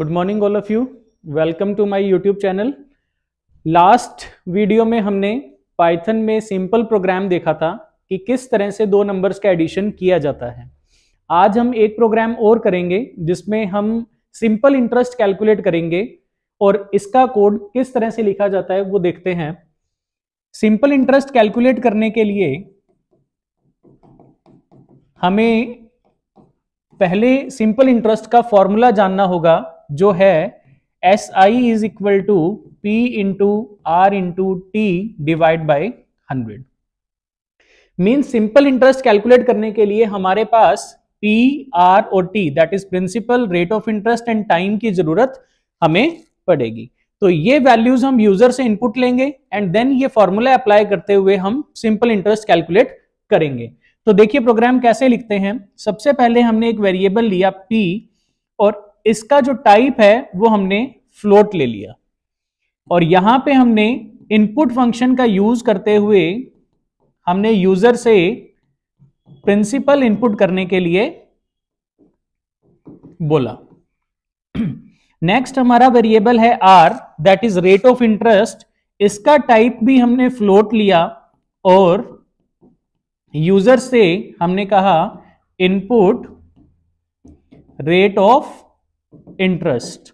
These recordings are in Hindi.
Good morning all of you welcome to my YouTube channel last video में हमने पाइथन में सिंपल प्रोग्राम देखा था कि किस तरह से दो नंबर्स का एडिशन किया जाता है। आज हम एक प्रोग्राम और करेंगे, जिसमें हम सिंपल इंटरेस्ट कैलकुलेट करेंगे और इसका कोड किस तरह से लिखा जाता है वो देखते हैं। सिंपल इंटरेस्ट कैलकुलेट करने के लिए हमें पहले सिंपल इंटरेस्ट का फॉर्मूला जानना होगा। जो है S I is equal to P into R into T divide by hundred mean simple interest calculate करने के लिए हमारे पास पी आर और T that is principal rate of interest and time की ज़रूरत हमें पड़ेगी। तो ये वैल्यूज़ हम यूज़र से इनपुट लेंगे एंड देन ये फॉर्मूला अप्लाई करते हुए हम सिंपल इंटरेस्ट कैलकुलेट करेंगे। तो देखिए प्रोग्राम कैसे लिखते हैं। सबसे पहले हमने एक वेरिएबल लिया पी और इसका जो टाइप है, वो हमने फ्लोट ले लिया। और यहाँ पे हमने इनपुट फ़ंक्शन का यूज़ करते हुए हमने यूज़र से प्रिंसिपल इनपुट करने के लिए बोला। नेक्स्ट हमारा वेरिएबल है R that is rate of interest इसका टाइप भी हमने फ्लोट लिया और यूज़र से हमने कहा इनपुट रेट ऑफ़ इंटरेस्ट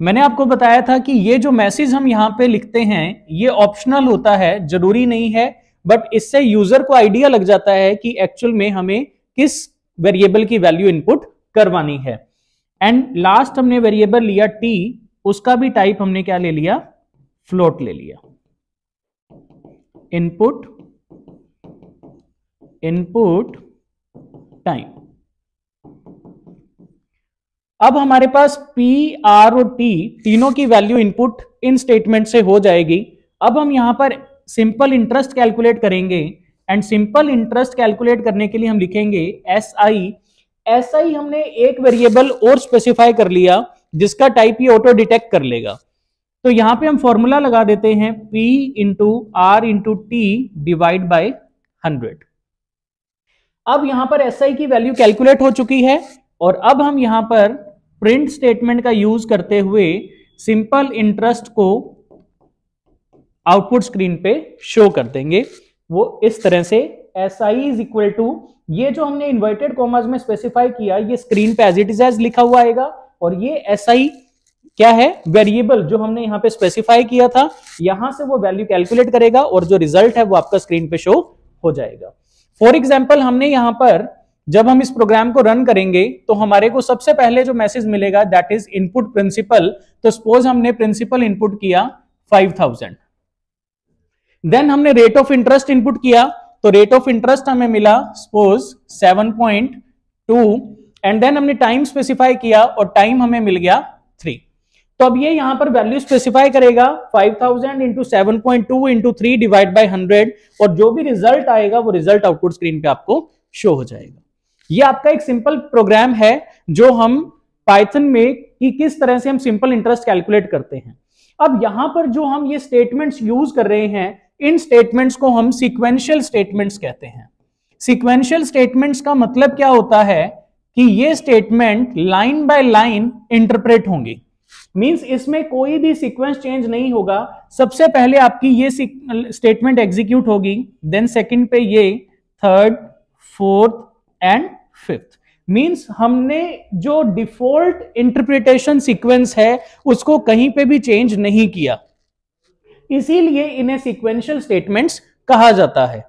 मैंने आपको बताया था कि ये जो मैसेज हम यहाँ पे लिखते हैं, ये ऑप्शनल होता है, ज़रूरी नहीं है बट इससे यूज़र को आइडिया लग जाता है कि एक्चुअल में हमें किस वेरिएबल की वैल्यू इनपुट करवानी है। एंड लास्ट हमने वेरिएबल लिया टी उसका भी टाइप हमने क्या ले लिया? फ्लोट ले लिया। इनपुट इनपुट टाइम अब हमारे पास P, R और T तीनों की वैल्यू इनपुट इन स्टेटमेंट से हो जाएगी। अब हम यहाँ पर सिंपल इंटरेस्ट कैलकुलेट करेंगे एंड सिंपल इंटरेस्ट कैलकुलेट करने के लिए हम लिखेंगे एस आई एस आई हमने एक वेरिएबल और स्पेसिफाई कर लिया जिसका टाइप ये ऑटो डिटेक्ट कर लेगा। तो यहाँ पे हम फॉर्मूला लगा देते हैं P into R into T divide by hundred अब यहाँ पर एस SI की वैल्यू कैलकुलेट हो चुकी है। और अब हम यहाँ पर प्रिंट स्टेटमेंट का यूज़ करते हुए सिंपल इंटरेस्ट को आउटपुट स्क्रीन पे शो कर देंगे। वो इस तरह से S I is equal to ये जो हमने इन्वर्टेड कॉमर्स में स्पेसिफाई किया, ये स्क्रीन पे एज इट इज़ एज लिखा हुआ आएगा और ये एस आई क्या है? वेरिएबल जो हमने यहाँ पे स्पेसिफाई किया था, यहाँ से वो वैल्यू कैलकुलेट करेगा और जो रिज़ल्ट है वो आपका स्क्रीन पे शो हो जाएगा। फॉर एग्ज़ाम्पल हमने यहाँ पर जब हम इस प्रोग्राम को रन करेंगे तो हमारे को सबसे पहले जो मैसेज मिलेगा दैट इज़ इनपुट प्रिंसिपल तो सपोज़ हमने प्रिंसिपल इनपुट किया 5000 देन हमने रेट ऑफ़ इंटरेस्ट इनपुट किया तो रेट ऑफ़ इंटरेस्ट हमें मिला सपोज़ 7.2 एंड देन हमने टाइम स्पेसिफाई किया और टाइम हमें मिल गया थ्री तो अब ये यहाँ पर वैल्यू स्पेसिफाई करेगा 5000 thousand into seven point two into three divide by hundred और जो भी रिज़ल्ट आएगा, वो रिज़ल्ट आउटपुट स्क्रीन पे आपको शो हो जाएगा. ये आपका एक सिंपल प्रोग्राम है, जो हम पाइथन में कि किस तरह से हम सिंपल इंटरेस्ट कैलकुलेट करते हैं। अब यहाँ पर जो हम ये स्टेटमेंट्स यूज़ कर रहे हैं, इन स्टेटमेंट्स को हम सिक्वेंशियल स्टेटमेंट्स कहते हैं। सिक्वेंशियल स्टेटमेंट्स का मतलब क्या होता है कि ये statement line by line interpret होंगी। मींस इसमें कोई भी सीक्वेंस चेंज नहीं होगा। सबसे पहले आपकी ये स्टेटमेंट एग्जीक्यूट होगी देन सेकंड पे ये third fourth and fifth means हमने जो डिफ़ॉल्ट इंटरप्रिटेशन सीक्वेंस है, उसको कहीं पे भी चेंज नहीं किया। इसीलिए इन्हें सीक्वेंशियल स्टेटमेंट्स कहा जाता है।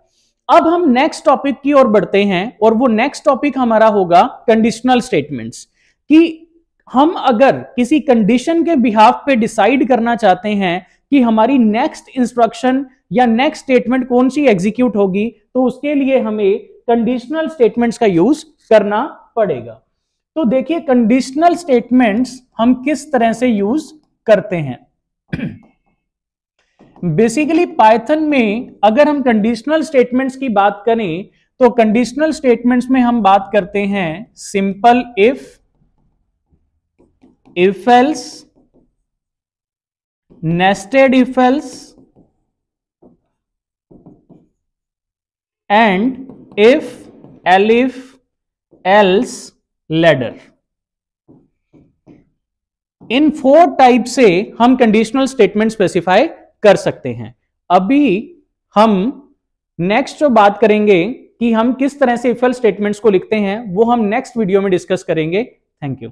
अब हम नेक्स्ट टॉपिक की ओर बढ़ते हैं, और वो नेक्स्ट टॉपिक हमारा होगा कंडीशनल स्टेटमेंट्स कि हम अगर किसी कंडीशन के बिहाफ पे डिसाइड करना चाहते हैं कि हमारी नेक्स्ट इंस्ट्रक्शन या नेक्स्ट स्टेटमेंट कौन सी एग्जीक्यूट होगी तो उसके लिए हमें कंडीशनल स्टेटमेंट्स का यूज़ करना पड़ेगा। तो देखिए कंडीशनल स्टेटमेंट्स हम किस तरह से यूज़ करते हैं? बेसिकली पाइथन में अगर हम कंडीशनल स्टेटमेंट्स की बात करें तो कंडीशनल स्टेटमेंट्स में हम बात करते हैं simple if if else, nested if else, and if, elif, else ladder in four type से हम कंडीशनल स्टेटमेंट स्पेसिफाई कर सकते हैं। अभी हम नेक्स्ट जो बात करेंगे कि हम किस तरह से इफल स्टेटमेंट्स को लिखते हैं, वो हम नेक्स्ट वीडियो में डिस्कस करेंगे। Thank you